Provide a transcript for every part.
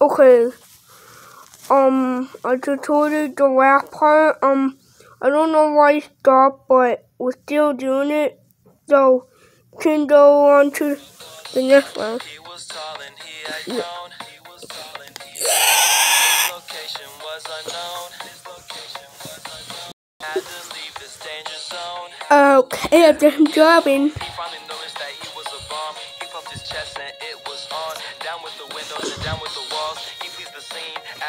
Okay. Um, I just told you the last part. Um, I don't know why it stopped, but we're still doing it. So, can go on to the next one. He was tall and he had grown. He was tall and he His location was unknown. His location was unknown. Had to leave this danger zone. Okay, I'm just driving. He finally noticed that he was a bomb. He puffed his chest and it was on. Down with the windows and down with the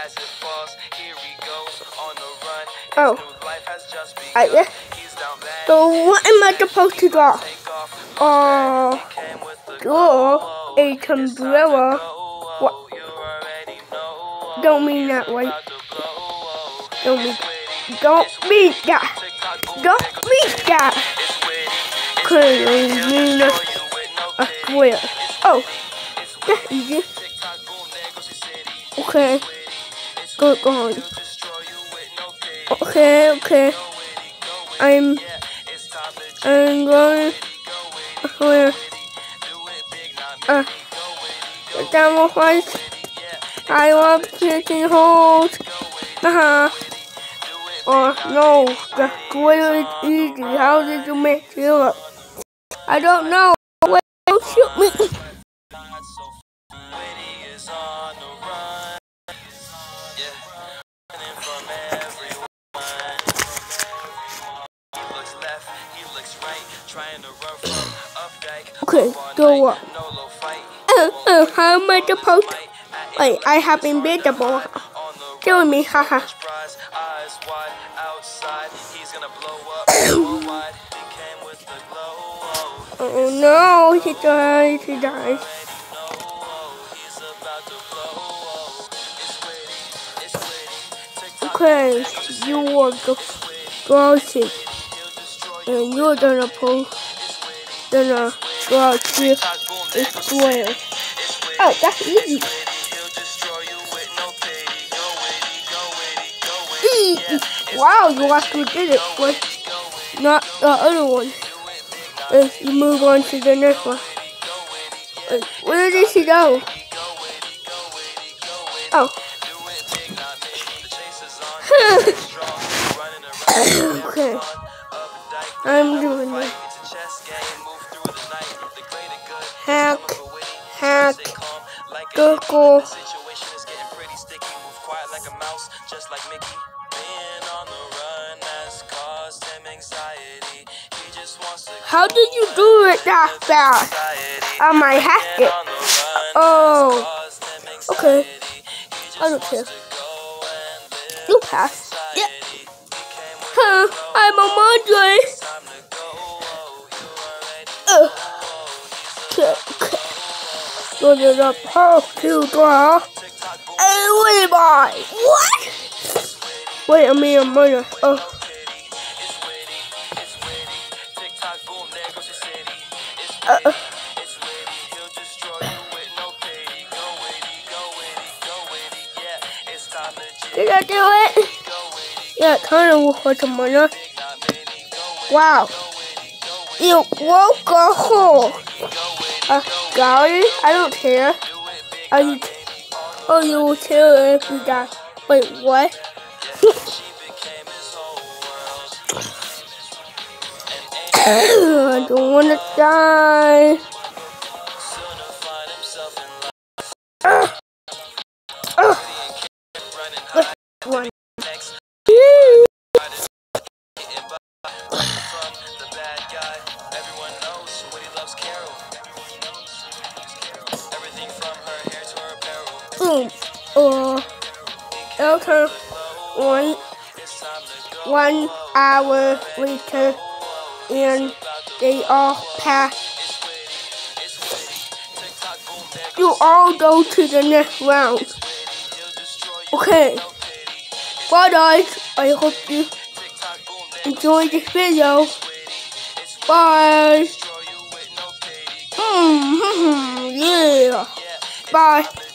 as it falls. Here he goes on the run. His Oh. new life has just begun. I guess. He's down bad. So, what am I supposed to draw? Take off. Uh, Came with the draw a umbrella. What? You already know. Don't mean that way. About to blow. Don't mean, don't mean that. Don't mean that. I mean a, a square. Oh, that's easy. Okay. Good going. Okay, okay. I'm, I'm going where, uh, the demo was, I love kicking holes. Haha. Or no, the square is easy. How did you make it up? I don't know. Wait, don't shoot me. Okay, go up. Uh, uh, how am I supposed to? Wait, I have invisible. Kill me, haha. Oh no, he died, he died. Okay, you are the grossing. And you're gonna pull, gonna draw to a square. Oh, that's easy. Easy. Wow, you actually did it, but not the other one. Let's move on to the next one. Where did she go? Oh. okay. I'm doing it. Hack, hack, Google. How did you do it that fast? I might hack it. Oh. Okay. I don't care. You pass. Yeah. Huh, I'm a Madre. Up. How to draw. Hey, am I? What? Wait a minute, minute. Oh. Uh, did I do it? Yeah, it kind of looks like a minute. Wow. You broke a hole. Uh, Gary, I don't care. Are you? Oh, you will kill if you die. Wait, what? I don't want to die. Boom. Uh, okay. One, one hour later, and they all pass. You all go to the next round. Okay. Bye guys. I hope you enjoyed this video. Bye. Mm, yeah. Bye.